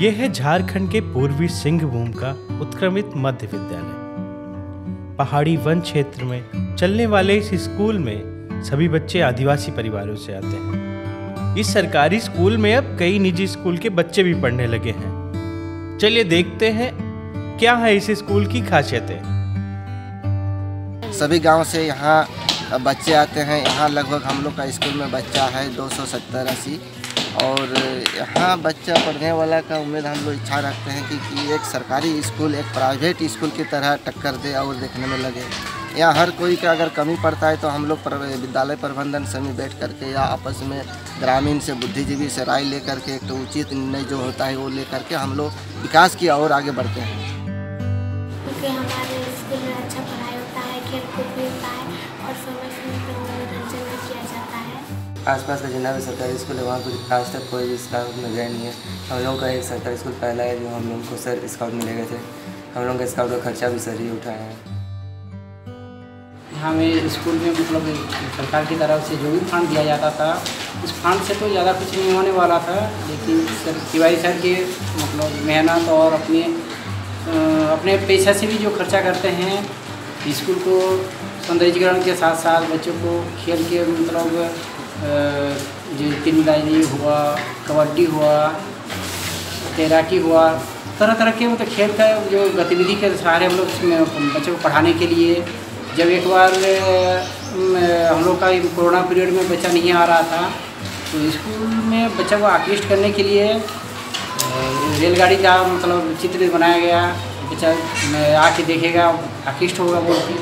यह है झारखंड के पूर्वी सिंहभूम का उत्क्रमित मध्य विद्यालय। पहाड़ी वन क्षेत्र में चलने वाले इस स्कूल में सभी बच्चे आदिवासी परिवारों से आते हैं। इस सरकारी स्कूल में अब कई निजी स्कूल के बच्चे भी पढ़ने लगे हैं। चलिए देखते हैं, क्या है इस स्कूल की खासियतें। सभी गाँव से यहाँ बच्चे आते हैं। यहाँ लगभग हम लोग का स्कूल में बच्चा है दो सौ सत्तर अस्सी। और यहाँ बच्चा पढ़ने वाला का उम्मीद हम लोग इच्छा रखते हैं कि, कि एक सरकारी स्कूल एक प्राइवेट स्कूल की तरह टक्कर दे और देखने में लगे। या हर कोई का अगर कमी पड़ता है तो हम लोग विद्यालय प्रबंधन समिति बैठ करके या आपस में ग्रामीण से बुद्धिजीवी से राय लेकर के एक तो उचित निर्णय जो होता है वो लेकर के हम लोग विकास की ओर आगे बढ़ते हैं। क्योंकि हमारे स्कूल में अच्छा पढ़ाई होता है खेल कूद भी होता है और समय आसपास का जितना भी सरकारी स्कूल है, वहाँ कुछ आज तक कोई भी स्काउट में गया नहीं है। हम लोगों का एक सरकारी स्कूल पहला है जो हम लोग को सर स्काउट मिले गए थे। हम लोग का स्काउट का खर्चा भी सर ही उठाए हैं। यहाँ में स्कूल में मतलब सरकार की तरफ़ से जो भी फंड दिया जाता था, उस फंड से तो ज़्यादा कुछ नहीं होने वाला था, लेकिन सर, तिवारी सर के मतलब मेहनत और अपने अपने पैसा से भी जो खर्चा करते हैं, स्कूल को सौंदर्यीकरण के साथ साथ बच्चों को खेल के मतलब जो तीरंदाजी हुआ, कबड्डी हुआ, तैराकी हुआ तरह तरह के मतलब खेल का जो गतिविधि के सहारे हम लोग बच्चों को पढ़ाने के लिए जब एक बार हम लोग का कोरोना पीरियड में बच्चा नहीं आ रहा था तो स्कूल में बच्चा को आकृष्ट करने के लिए रेलगाड़ी का मतलब चित्र बनाया गया, बच्चा आके देखेगा, आकृष्ट होगा बोल के